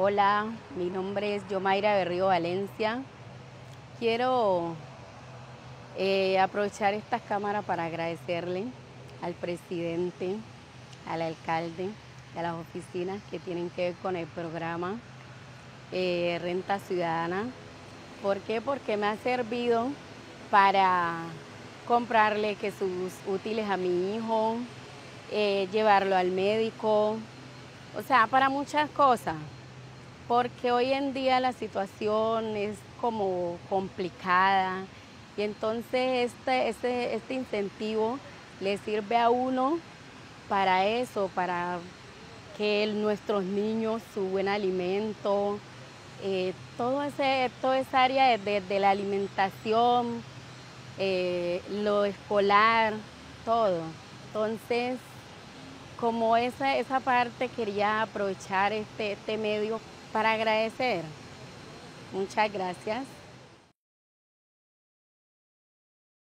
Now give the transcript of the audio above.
Hola, mi nombre es Yomaira Berrío Valencia. Quiero eh, aprovechar esta cámara para agradecerle al presidente, al alcalde, a las oficinas que tienen que ver con el programa eh, Renta Ciudadana. ¿Por qué? Porque me ha servido para comprarle que sus útiles a mi hijo, eh, llevarlo al médico, o sea, para muchas cosas, porque hoy en día la situación es como complicada y entonces este, este, este incentivo le sirve a uno para eso, para que nuestros niños, su buen alimento, eh, todo ese, toda esa área de, de la alimentación, eh, lo escolar, todo. Entonces, como esa, esa parte quería aprovechar este, este medio para agradecer. Muchas gracias.